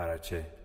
Arache.